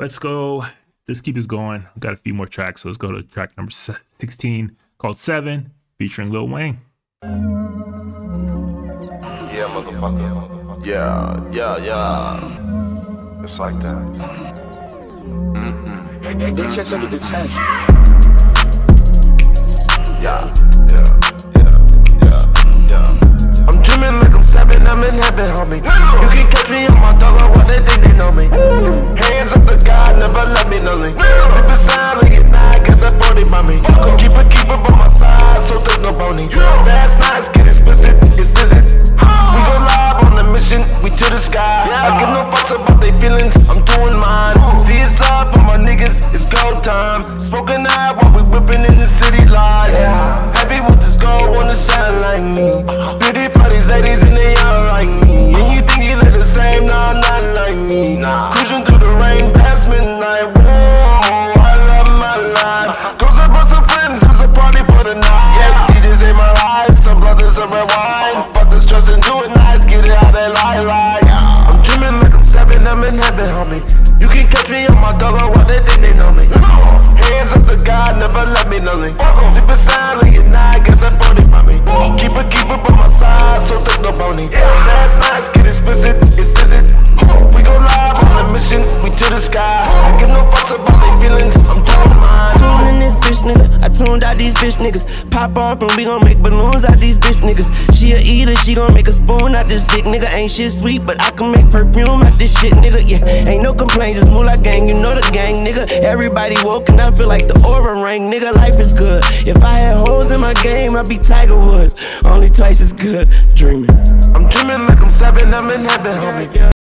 let's go. Let's keep this going. I've got a few more tracks, so let's go to track number 16 called Seven, featuring Lil Wayne. Yeah, motherfucker. Yeah, yeah, yeah. It's like that. Mm-hmm. They check under the tank. Yeah, yeah, yeah, yeah, yeah. I'm dreaming like I'm seven, I'm in heaven, homie. The sky. I give no fucks about they feelings, I'm doing mine. See it's love for my niggas, it's go time. Spoken out while we whipping in the city lights. Happy with this gold, wanna shine like me. Spit it for these ladies and they all like me. And you think you look the same, nah, not like me. Cruising through the rain past midnight. Whoa, I love my life. Goes up with some friends, it's a party for the night. Yeah, DJs ain't my life, some brothers are red wine. Tuned out these bitch niggas. Pop off and we gon' make balloons out these bitch niggas. She a eater, she gon' make a spoon out this dick nigga. Ain't shit sweet, but I can make perfume out this shit nigga. Yeah, ain't no complaints, move like gang. You know the gang nigga. Everybody woke and I feel like the Oura ring nigga. Life is good. If I had holes in my game, I'd be Tiger Woods. Only twice as good. Dreaming. I'm dreaming like I'm seven, I'm in heaven, homie.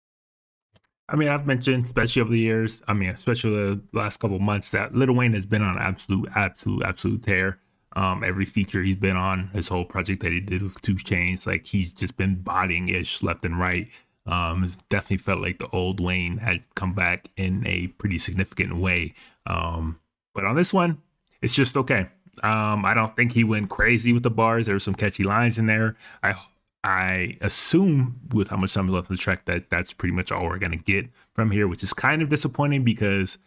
I mean, I've mentioned, especially over the years, I mean, especially the last couple months, that Lil Wayne has been on absolute, absolute, absolute tear. Um, every feature he's been on, his whole project that he did with 2 Chainz, like he's just been bodying ish left and right. Um, it's definitely felt like the old Wayne had come back in a pretty significant way. Um, but on this one, it's just okay. Um, I don't think he went crazy with the bars. There were some catchy lines in there. I I assume with how much time is left on the track that that's pretty much all we're gonna get from here, which is kind of disappointing because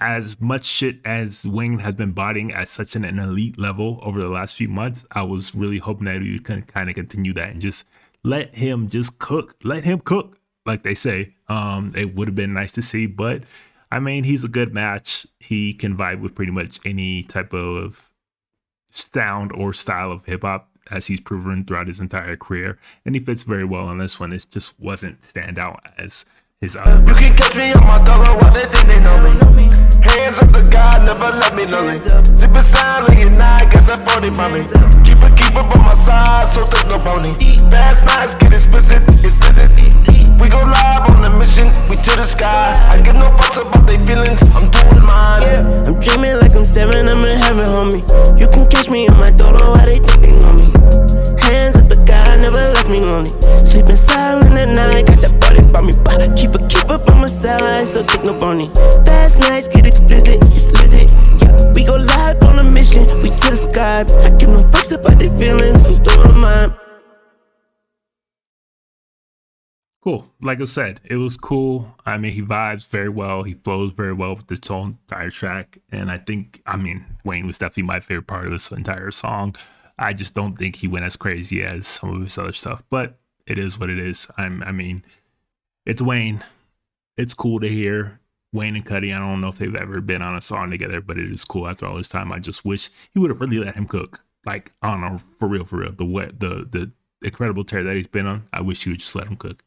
as much shit as Wayne has been botting at such an, an elite level over the last few months, I was really hoping that we could kind of continue that and just let him just cook, let him cook, like they say. Um, it would have been nice to see, but I mean, he's a good match. He can vibe with pretty much any type of sound or style of hip hop as he's proven throughout his entire career, and he fits very well on this one. It just wasn't stand out as his other. You can catch me on my dollar, what they think they know me. Hands up to God, never let me lonely. Sipping silent at night, got that body by me. Keep it, keep it by my side, so there's no bony. Fast nights get explicit, it's dizzy. We go live on the mission, we to the sky. I give no fucks left me lonely. Sleeping silent at night, got that body by me. Bah, keep it, keep up on my side, so thick, no bony. Fast nights get explicit, it's legit. Yeah, we go live on a mission, we to the sky. I give no fucks about their feelings, I'm doing mine. Cool. Like I said, it was cool. I mean, he vibes very well. He flows very well with this whole entire track. And I think, I mean, Wayne was definitely my favorite part of this entire song. I just don't think he went as crazy as some of his other stuff, but it is what it is. I'm, I mean, it's Wayne. It's cool to hear Wayne and Cudi. I don't know if they've ever been on a song together, but it is cool after all this time. I just wish he would have really let him cook. Like, don't know, for real, for real. The what the the incredible tear that he's been on. I wish he would just let him cook.